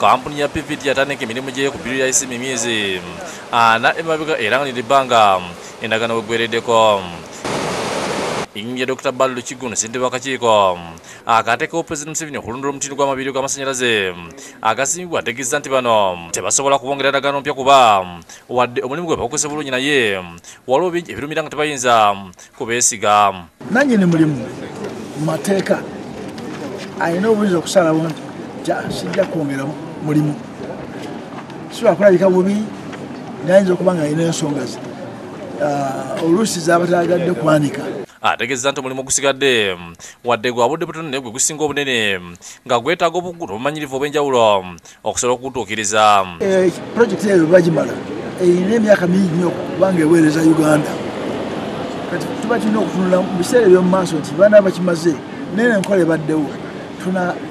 kampuni ya pvt yatandika emirimu gye ku bbiru ya isimu emyezi ana emabega era nga liribbanga endagano wegwereddeko inja dr ballo kiguno ssentebe wakakiiko akateekawo pulezidenti museveni okulondoola omutindo gw'amabiri gw'amasannyalaze agasimbibwa ategeeza nti bano. Tebasobola kubongera ndagano mpya kuba. Wadde omulimu gwe bagukozesa bulungi naye waliwo bingi ebirumira nga tebayinza kubeesiga nannyini mulimu mu mateeka alina obuyinza okusalawo nti sijja kwongera mulimu. Siba kulabika bubi nayinza okuba nga alina ensonga ze Ah, oluusi zaba talagadde kwanika. Ategeeza nti omulimu ogusigadde wadde gwa budde butono naye gwe gusinga obunene nga gwetaaga obukugu obumanyirivu obw'enjawulo okusobola okugutuukiriza Eh, projekiti eyo bagimala erina emyaka mingi nnyo kubanga eweereza uganda. Kati tuba tulina okutunula mu biseera eby'omu maaso nti baana bakimaze naye enkola ebaddewo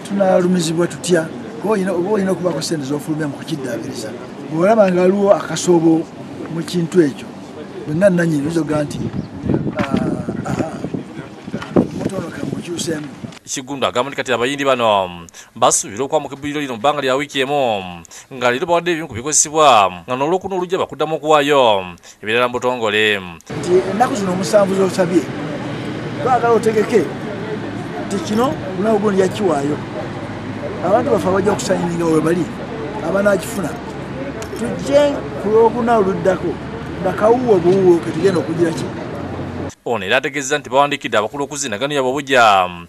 tunalumizibwa tutya? Oba olina okubako sente z'ofulumya mu kukiddaabiriza. Bw'olaba nga waliwo akasoobo mu kintu ekyo bwenga nanyini okugaa nti ah, ah, mutono kamukyuseemu kigundu agamba kati abayindi bano basuubira okwamuka ebbuliro lino bbanga lya wiiki emu nga leero bawadde ebimu ku bikozesebwa nga n'olwokuna olujja bakuddamu okuwaayo ebirala mu butongole. Nti ennaku zino omusanvu zosabye twagala otegeke nti kino lunaku gundi yakiwaayo. Abantu baffe abajja okusayininga we bali abanakifuna tujje ku lwokuna oluddako nga kawuwo buwuwo ketugenda okugira ki? Ono era ategeeza nti bawandiikidde abakulu okuzinagano yabwe obujja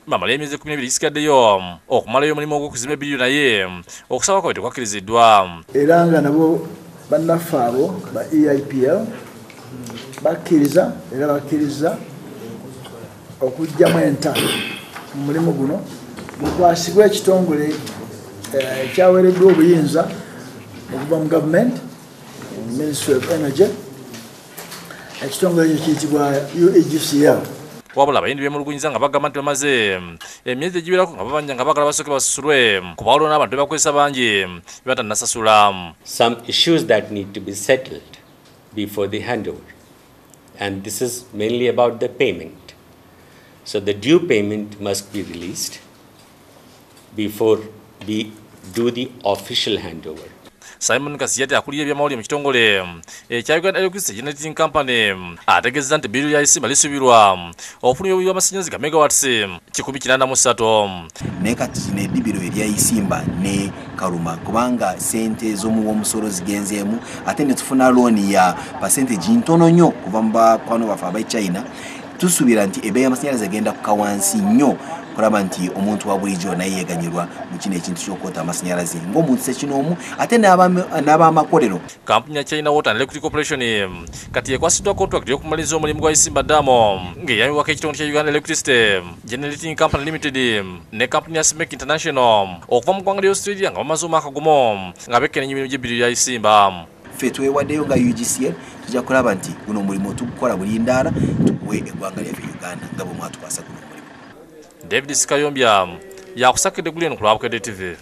bamala emyezi ekumi n'ebiri gisigaddeyo okumalayo omulimu ogw'okuzimba ebbiriyo naye okusaba kwabwe tekwakkiriziddwa era nga nabo bannaffe abo ba eipl bakkiriza era bakkiriza okugjamu enta mu mulimu guno gukwasibwa ekitongole eh, ekyaweereddwa obuyinza okuva mu gavumenti ministry of energy ekitongole ekyo kiyitibwa uegcl wabula abayindi bemulugunyiza nga bagamba nti bamaze emyezi egiwerako nga babanja nga bagala basooke basasulwe kuba waliwo n'abantu bebakozesa bangi bebatannasasula some issues that need to be settled before the handover. And this is mainly about the payment. So the due payment must be released before we do the official handover. simon kasiyati akulira ebyamawulire mu kitongole ekya uganda electricity generating company ategeeza nti biru ya isima lisuubirwa okufuna obuyi bw'amasannyalaze ga megawatts kikumi kinana mu ssatu naye kati kino eddibiro eryayisimba ne kaluma kubanga sente z'omuwomusolo zigenzeemu ate ne tufuna looni ya pasentegi ntono nnyo kuva mu bakwano baffe ab'e china tusuubira nti ebbeeyi y'amasannyalaze egenda kuka wansi nnyo. Kulaba nti omuntu wa bulijjo naye yeganyirwa mu kino ekintu ky'okwota amasannyalaze ng'omuntu sekinoomu ate n'abama- n'ab'amakolero. Kampuni ya china water and electric corporation kati ekwasiddwa contract y'okumaliriza omulimu gwa isimba damo ng'eyamiwako ekitongole kya uganda electricity generating company limited ne kampuni ya smek international. Okuva mu ggwanga lya australia nga bamaze omwaka gumu nga bekenenya emirimu gy'ebbiri lya isimba ffe twewaddeyo nga ugcl tujja kulaba nti guno omulimu tugukola buli ndaala tuguwe eggwanga lyaffe uganda nga bwe mwatukwasa guno omulimu david sikayombya yakusakidde guli eno ku lwabukedde tv